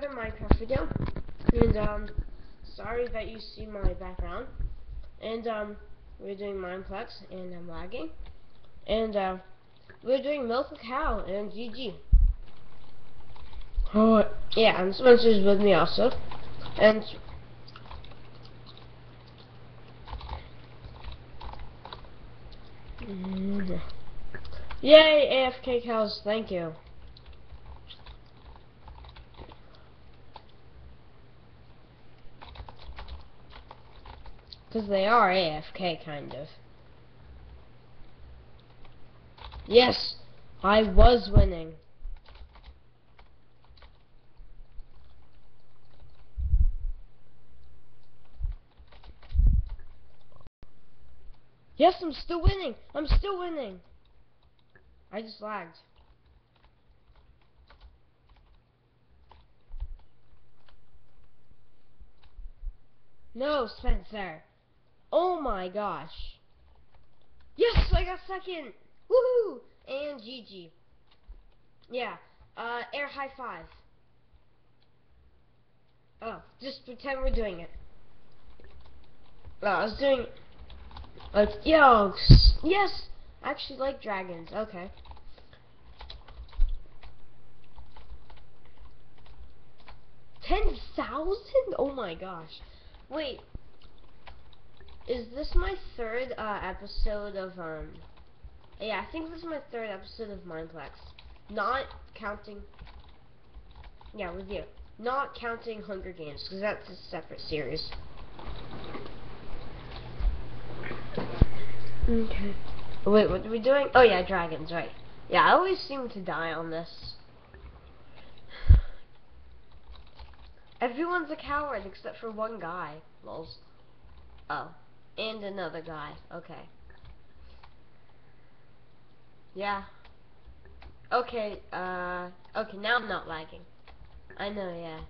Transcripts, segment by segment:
another Minecraft video, and um, sorry that you see my background, and um, we're doing Mineplex, and I'm lagging, and uh, we're doing Milk a Cow and GG. Oh, yeah, and Spencer's with me also, and mm, Yay, AFK cows, thank you. Because they are AFK, kind of. Yes, I was winning. Yes, I'm still winning. I'm still winning. I just lagged. No, Spencer. Oh my gosh. Yes, I got second. Woohoo! And GG. Yeah. Uh, air high five. Oh, just pretend we're doing it. No, I was doing like yo, yes. I actually like dragons. Okay. Ten thousand? Oh my gosh. Wait, is this my third uh, episode of um? Yeah, I think this is my third episode of Mineplex. Not counting. Yeah, with you. Not counting Hunger Games because that's a separate series. Okay. Wait, what are we doing? Oh yeah, dragons, right. Yeah, I always seem to die on this. Everyone's a coward except for one guy. Lols. Oh. And another guy. Okay. Yeah. Okay, uh... Okay, now I'm not lagging. I know, yeah.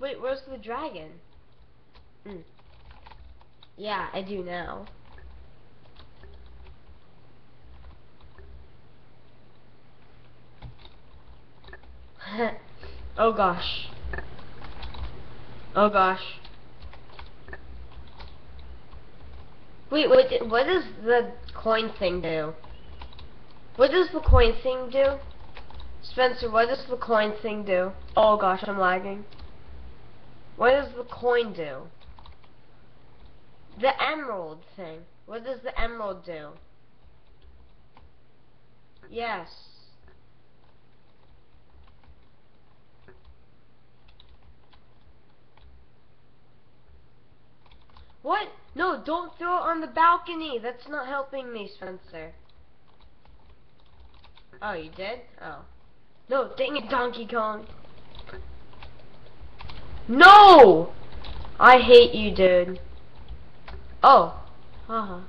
Wait, where's the dragon? Hmm. Yeah, I do now. oh gosh. Oh gosh. Wait, what, what does the coin thing do? What does the coin thing do? Spencer, what does the coin thing do? Oh gosh, I'm lagging. What does the coin do? The emerald thing. What does the emerald do? Yes. What? No, don't throw it on the balcony. That's not helping me, Spencer. Oh, you did? Oh. No, dang it, Donkey Kong. No! I hate you, dude. Oh. Uh-huh.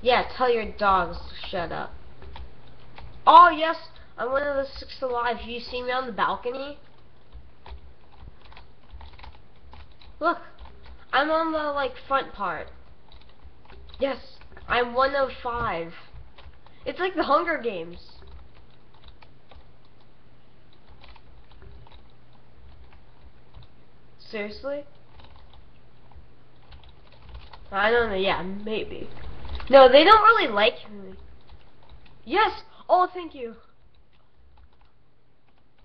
Yeah, tell your dogs to shut up. Oh, yes, I'm one of the six alive. You see me on the balcony? Look, I'm on the, like, front part. Yes, I'm one of five. It's like the Hunger Games. Seriously? I don't know, yeah, maybe. No, they don't really like me. Yes! Oh, thank you.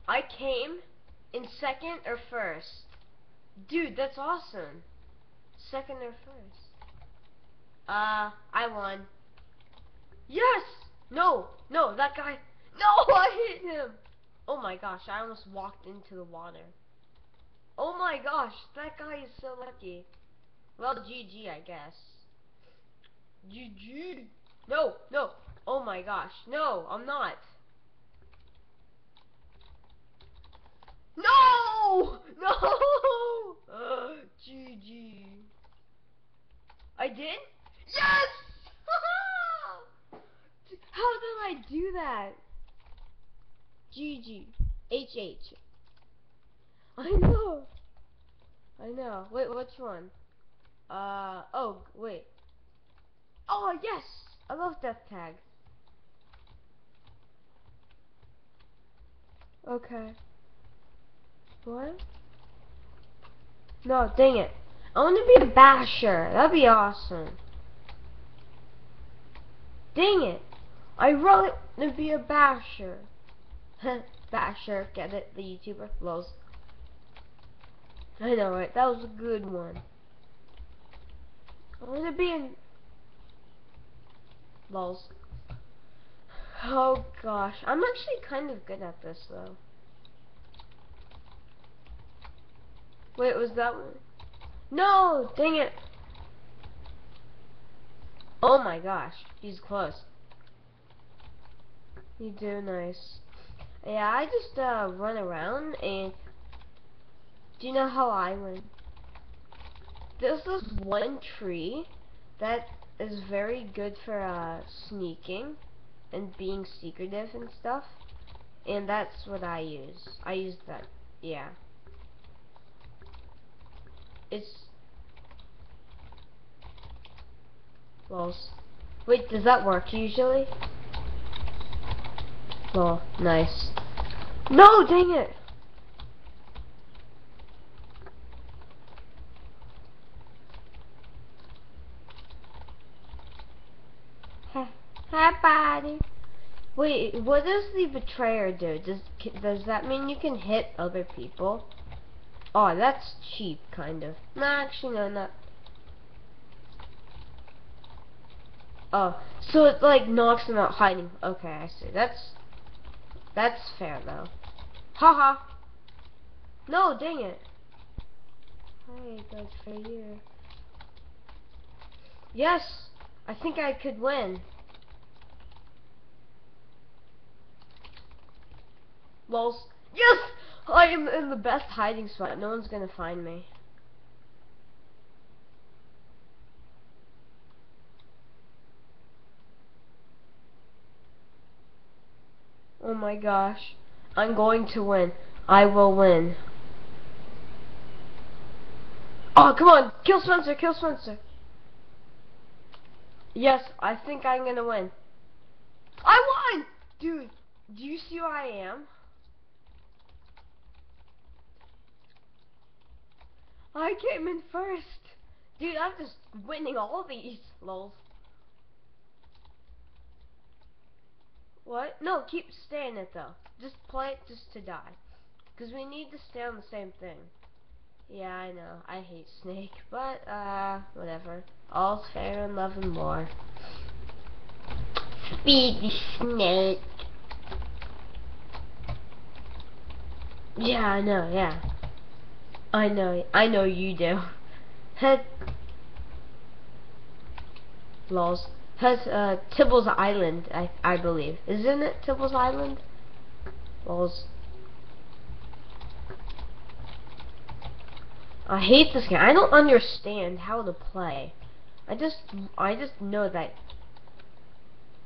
I came in second or first. Dude, that's awesome. Second or first? Uh, I won. Yes! No! No, that guy... No, I hit him! Oh my gosh, I almost walked into the water. Oh my gosh, that guy is so lucky. Well, GG, I guess. GG! No, no! Oh my gosh, no, I'm not. No! No! Uh, GG. I did? Yes! How did I do that? GG. HH. I know. I know. Wait, which one? Uh, oh, wait. Oh, yes! I love death tag. Okay. What? No, dang it. I want to be a basher. That'd be awesome. Dang it. I really want to be a basher. basher, get it? The YouTuber? Lows. I know, right? That was a good one. I want to be in... Lols. Oh gosh, I'm actually kind of good at this though. Wait, was that one? No, dang it. Oh my gosh, he's close. You do nice. Yeah, I just uh, run around and do you know how I win? There's this one tree that is very good for uh, sneaking and being secretive and stuff. And that's what I use. I use that. Yeah. It's... Lols. Wait, does that work usually? Oh, nice. No, dang it! Hi, buddy. Wait, what does the betrayer do? Does does that mean you can hit other people? Oh, that's cheap, kind of. No, actually, no, not. Oh, so it like knocks them out hiding. Okay, I see. That's that's fair though. Haha. -ha. No, dang it. Hey, that's for you. Yes, I think I could win. Lols. Yes! Oh, I am in the best hiding spot. No one's gonna find me. Oh my gosh. I'm going to win. I will win. Oh, come on! Kill Spencer! Kill Spencer! Yes, I think I'm gonna win. I won! Dude, do you see who I am? I came in first. Dude, I'm just winning all these. Lols. What? No, keep staying it though. Just play it just to die. Because we need to stay on the same thing. Yeah, I know. I hate Snake. But, uh, whatever. All's fair in love and war. Speedy Snake. Yeah, I know, yeah. I know, I know you do. Head Laws. Has uh Tibble's Island, I I believe. Isn't it Tibble's Island? Laws. I hate this game. I don't understand how to play. I just I just know that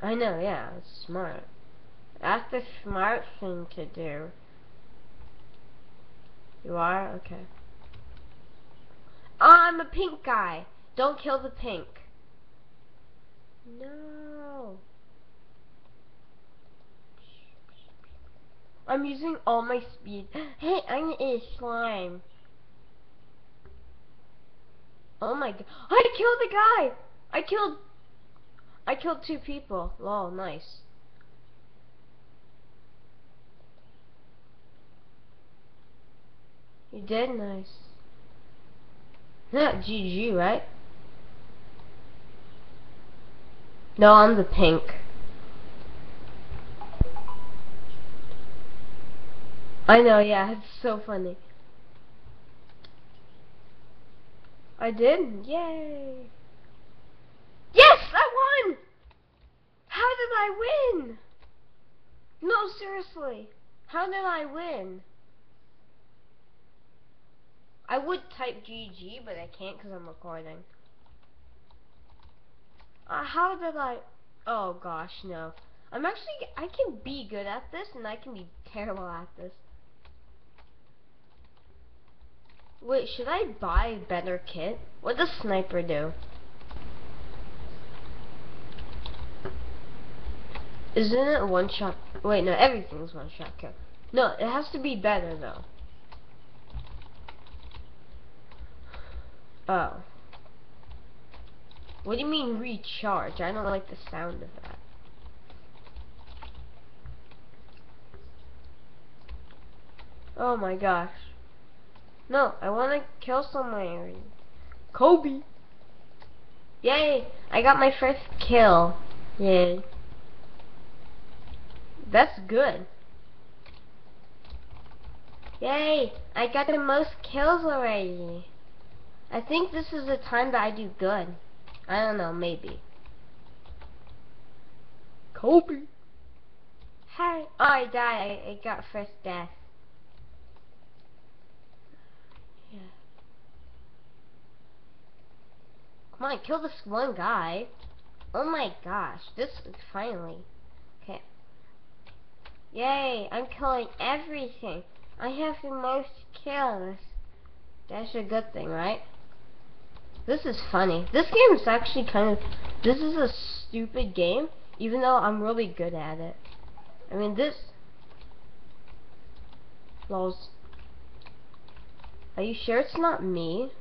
I know, yeah, it's smart. That's the smart thing to do. You are? Okay. Oh, I'm a pink guy. Don't kill the pink. No. I'm using all my speed. Hey, I'm a slime. Oh my god. I killed the guy! I killed... I killed two people. Lol, nice. You did nice. Not GG, right? No, I'm the pink. I know, yeah, it's so funny. I did? Yay! Yes! I won! How did I win? No, seriously. How did I win? I would type GG, but I can't because I'm recording. Uh, how did I... Oh gosh, no. I'm actually... I can be good at this, and I can be terrible at this. Wait, should I buy a better kit? What does Sniper do? Isn't it one shot? Wait, no, everything's one shot kill. No, it has to be better though. Oh. What do you mean recharge? I don't like the sound of that. Oh my gosh. No, I want to kill someone. Kobe. Yay! I got my first kill. Yay. That's good. Yay! I got the most kills already. I think this is the time that I do good. I don't know, maybe. Kobe. Hi. Oh, I died. I, I got first death. Yeah. Come on, kill this one guy. Oh my gosh, this is finally. Okay. Yay, I'm killing everything. I have the most kills. That's a good thing, right? This is funny. This game is actually kind of... This is a stupid game, even though I'm really good at it. I mean, this... Lols. Are you sure it's not me?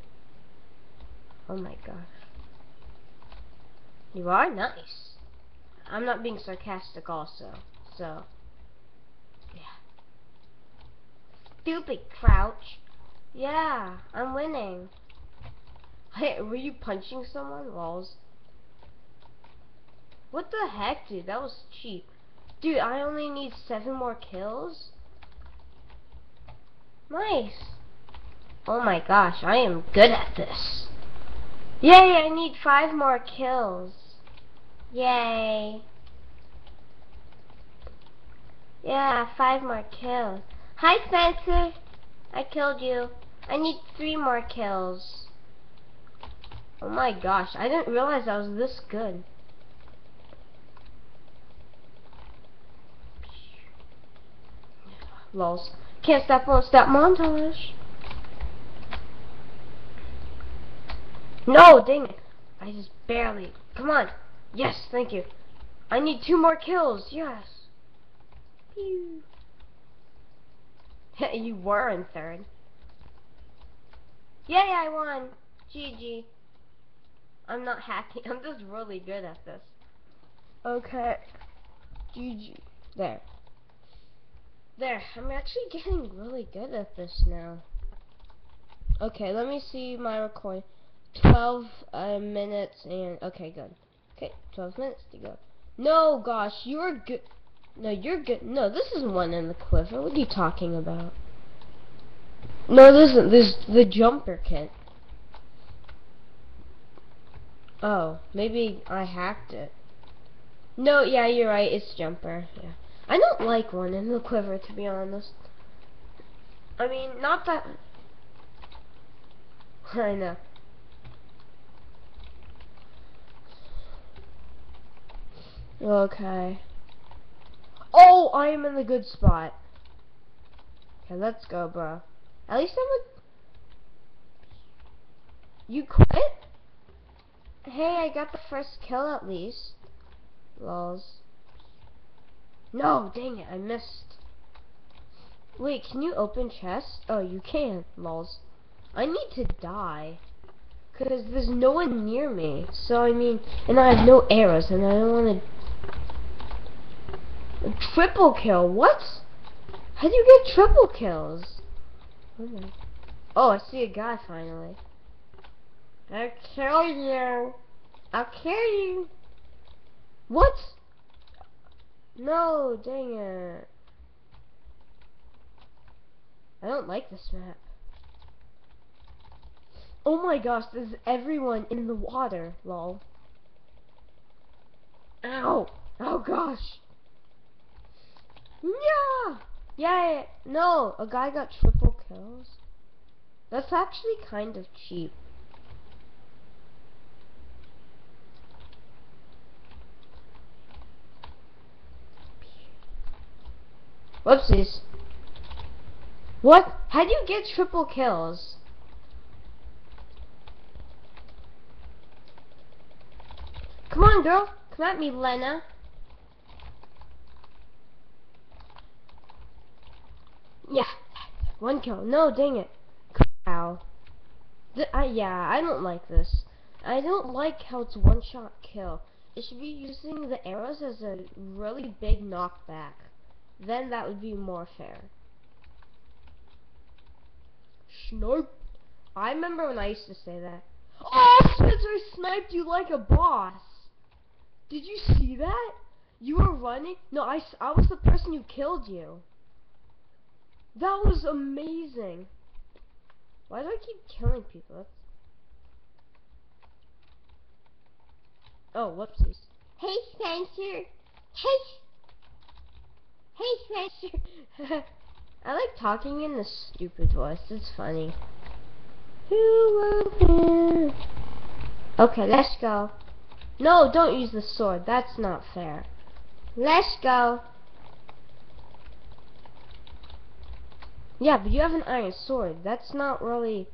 Oh my gosh. You are nice. I'm not being sarcastic also, so... Yeah. Stupid crouch. Yeah, I'm winning. Hey, were you punching someone? Walls. What the heck, dude? That was cheap. Dude, I only need seven more kills? Nice. Oh my gosh, I am good at this. Yay, I need five more kills. Yay. Yeah, five more kills. Hi, Spencer. I killed you. I need three more kills. Oh my gosh, I didn't realize I was this good. Lols. Can't stop, won't stop montage. No, dang it. I just barely. Come on. Yes, thank you. I need two more kills. Yes. Pew. you were in third. Yay, I won. GG. I'm not hacking. I'm just really good at this. Okay. GG. There. There. I'm actually getting really good at this now. Okay, let me see my recording. 12 uh, minutes and... Okay, good. Okay, 12 minutes to go. No, gosh, you're good. No, you're good. No, this isn't one in the quiver. What are you talking about? No, this isn't. This is the jumper kit. Oh, maybe I hacked it. No, yeah, you're right. It's jumper. Yeah. I don't like one in the quiver, to be honest. I mean, not that... I know. Okay. Oh, I am in the good spot. Okay, let's go, bro. At least I'm a... You quit? Hey, I got the first kill at least. Lols. No, dang it, I missed. Wait, can you open chests? Oh, you can, lols. I need to die. Because there's no one near me. So, I mean, and I have no arrows, and I don't want to Triple kill, what? How do you get triple kills? Oh, I see a guy finally. I'll kill you. I'll kill you. What? No, dang it. I don't like this map. Oh my gosh, there's everyone in the water, lol. Ow! Oh gosh! Yeah! Yeah, no, a guy got triple kills. That's actually kind of cheap. Whoopsies. What? How do you get triple kills? Come on, girl. Come at me, Lena. Yeah, one kill. No, dang it. Cow. Th I, yeah, I don't like this. I don't like how it's one shot kill. It should be using the arrows as a really big knockback. Then that would be more fair. Snipe. I remember when I used to say that. Oh, Spencer sniped you like a boss. Did you see that? You were running. No, I, I was the person who killed you. That was amazing. Why do I keep killing people? Oh, whoopsies. Hey, Spencer. Hey. Hey, Spencer. I like talking in this stupid voice. It's funny. Okay, let's go. No, don't use the sword. That's not fair. Let's go. Yeah, but you have an iron sword. That's not really...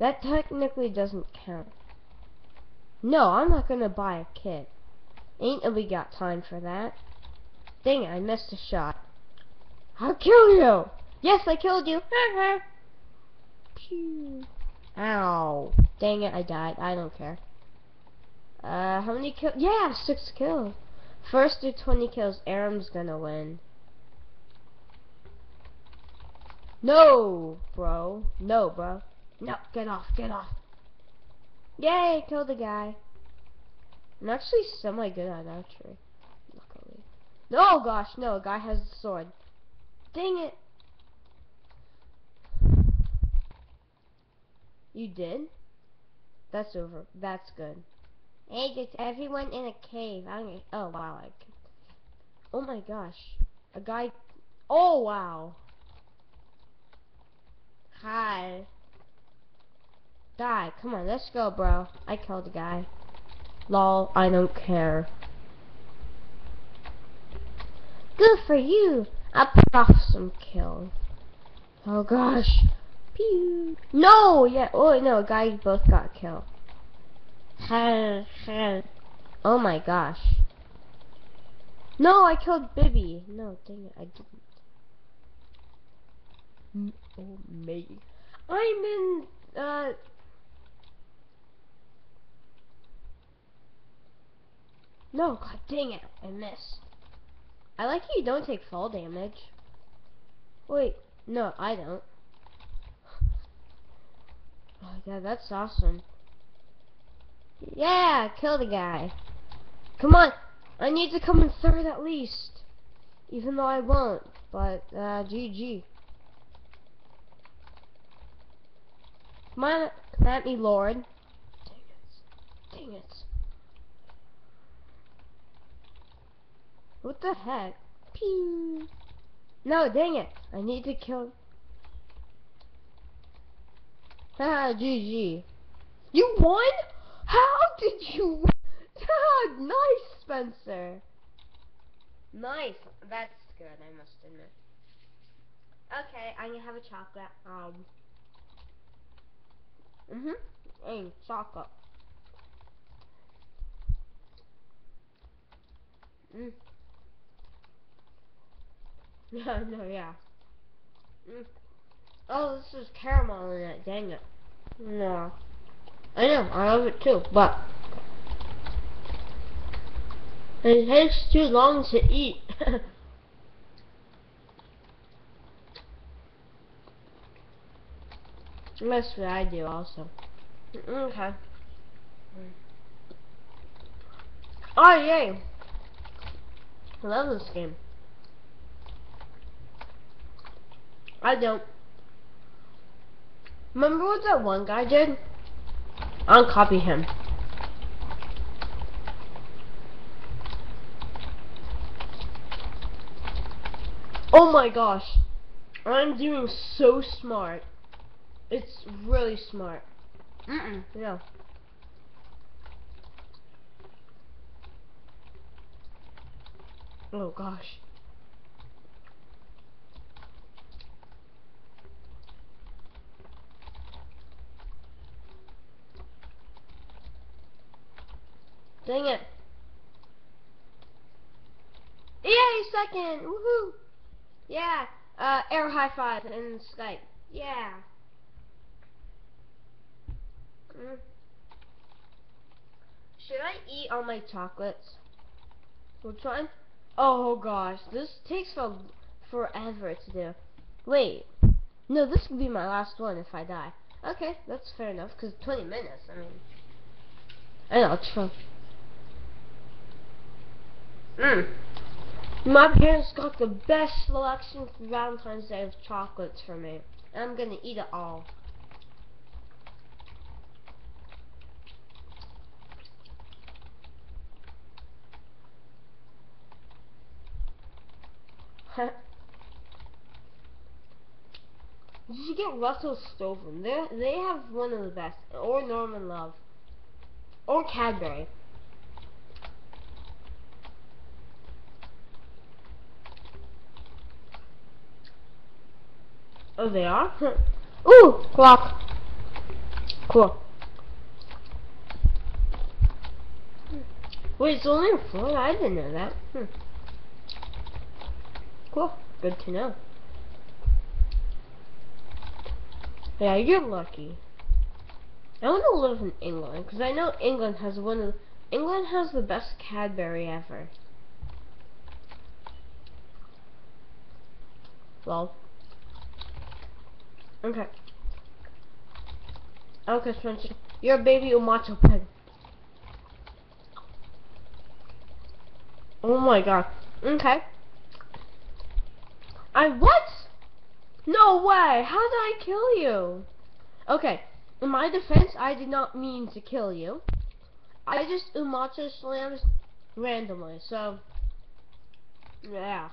That technically doesn't count. No, I'm not gonna buy a kit. Ain't we got time for that. Dang it, I missed a shot. I'll kill you! Yes, I killed you! Pew. Ow. Dang it, I died. I don't care. Uh, how many kills? Yeah, six kills. First to 20 kills, Aram's gonna win. No, bro. No, bro. No, get off, get off. Yay, killed the guy. I'm actually semi good at archery. Luckily. No, gosh, no, a guy has a sword. Dang it. You did? That's over. That's good. Hey, it's everyone in a cave. Oh wow. I, oh my gosh. A guy. Oh wow. Hi. Die. Come on, let's go, bro. I killed a guy. Lol, I don't care. Good for you. I put off some kills. Oh gosh. Pew. No, yeah. Oh no, guys both got killed. oh my gosh. No, I killed Bibby. No, dang it, I didn't. Oh me. I'm in. Uh. No, god dang it, I missed. I like you don't take fall damage. Wait, no, I don't. Oh yeah, that's awesome. Yeah, kill the guy. Come on, I need to come in third at least. Even though I won't, but, uh, GG. Come on, come at me, Lord. Dang it. Dang it. What the heck? Pew. No, dang it. I need to kill... Ah, GG. You won? How did you Ah, nice, Spencer. Nice. That's good, I must admit. Okay, I'm gonna have a chocolate. Um. Mhm. Mm, chocolate. Mm. Yeah, no, yeah. Mm. Oh, this is caramel in it. Dang it. No. I know, I love it too, but it takes too long to eat. That's what I do also. Okay. Oh yay! I love this game. I don't. Remember what that one guy did? I'll copy him. Oh my gosh. I'm doing so smart. It's really smart. Mm-mm, yeah. Oh gosh. Dang it. Yay, second! Woohoo! Yeah. uh, air high five in Skype. Yeah. Mm. Should I eat all my chocolates? Which one? Oh gosh, this takes for forever to do. Wait, no, this could be my last one if I die. Okay, that's fair enough, because 20 minutes, I mean. I know, it's Mmm. My parents got the best selection for Valentine's Day of chocolates for me. And I'm gonna eat it all. Did you get Russell Stover? They they have one of the best, or Norman Love, or Cadbury. Oh, they are? Ooh, clock. Cool. Wait, it's only a floor? I didn't know that. Hmm. Cool. Good to know. Yeah, you're lucky. I want to live in England because I know England has one of England has the best Cadbury ever. Well. Okay. Okay, Spencer. You're a baby Umato pig. Oh my god. Okay. I what? No way! How did I kill you? Okay, in my defense, I did not mean to kill you. I just Umato slams randomly, so yeah.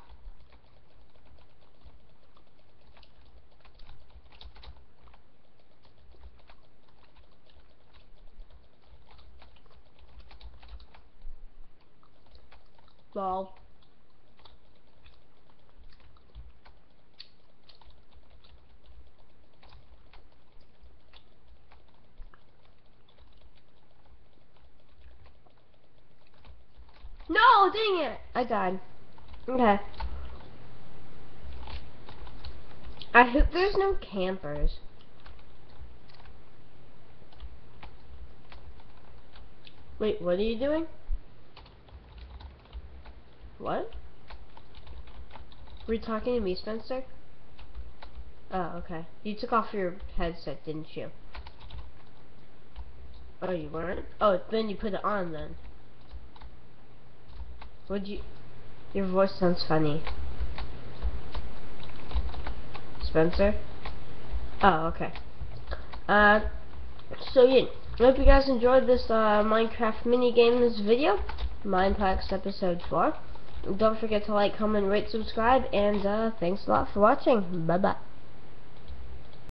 Well. No, dang it! I died. Okay. I hope there's no campers. Wait, what are you doing? What? Were you talking to me, Spencer? Oh, okay. You took off your headset, didn't you? Oh, you weren't? Oh, then you put it on then. Would you... Your voice sounds funny. Spencer? Oh, okay. Uh, so yeah, I hope you guys enjoyed this uh, Minecraft mini game, this video. Mineplex episode 4. Don't forget to like, comment, rate, subscribe, and uh, thanks a lot for watching. Bye-bye.